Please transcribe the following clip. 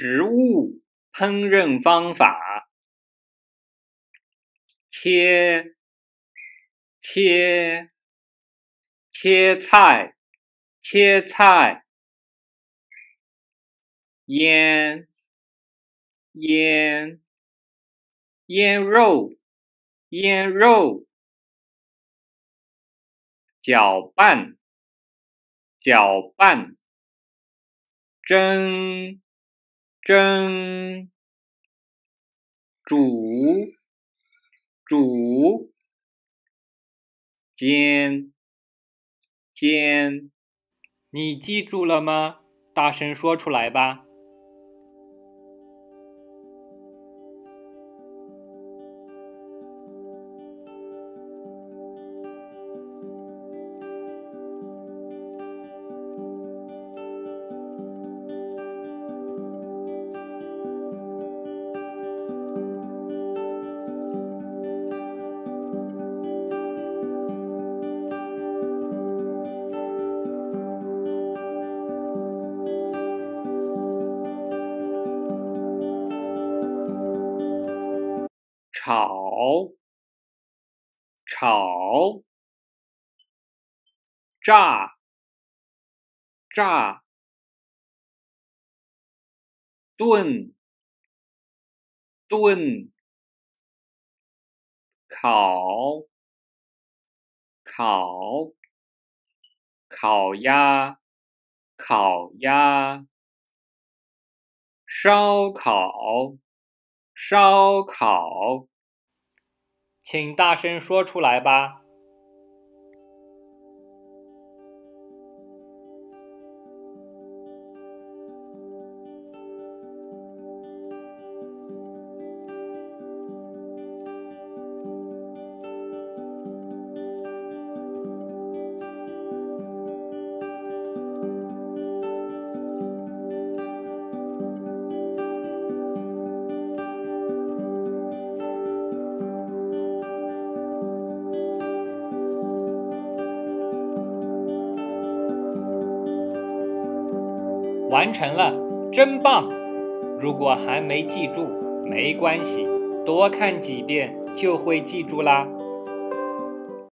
食物烹饪方法：切切切菜切菜，腌腌腌肉腌肉，搅拌搅拌，蒸。蒸、煮、煮、煎、煎，你记住了吗？大声说出来吧。炒，炒，炸，炸，炖，炖，烤，烤，烤鸭，烤鸭，烧烤，烧烤。请大声说出来吧。完成了，真棒！如果还没记住，没关系，多看几遍就会记住啦。